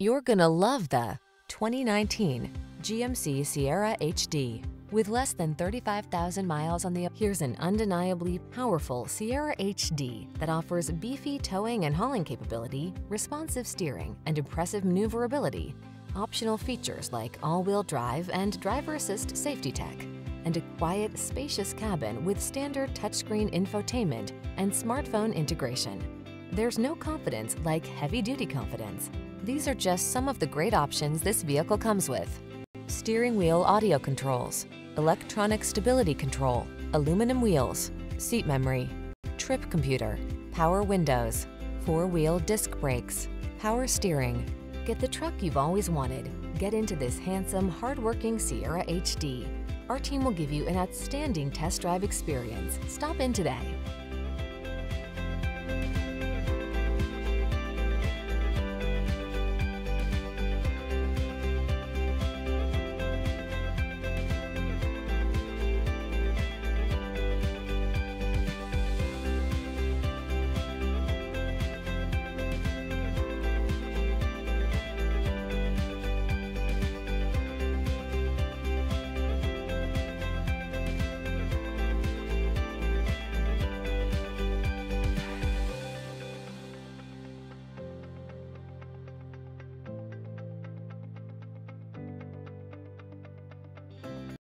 You're gonna love the 2019 GMC Sierra HD. With less than 35,000 miles on the, here's an undeniably powerful Sierra HD that offers beefy towing and hauling capability, responsive steering, and impressive maneuverability. Optional features like all-wheel drive and driver assist safety tech, and a quiet, spacious cabin with standard touchscreen infotainment and smartphone integration. There's no confidence like heavy-duty confidence. These are just some of the great options this vehicle comes with. Steering wheel audio controls, electronic stability control, aluminum wheels, seat memory, trip computer, power windows, four-wheel disc brakes, power steering. Get the truck you've always wanted. Get into this handsome, hardworking Sierra HD. Our team will give you an outstanding test drive experience. Stop in today.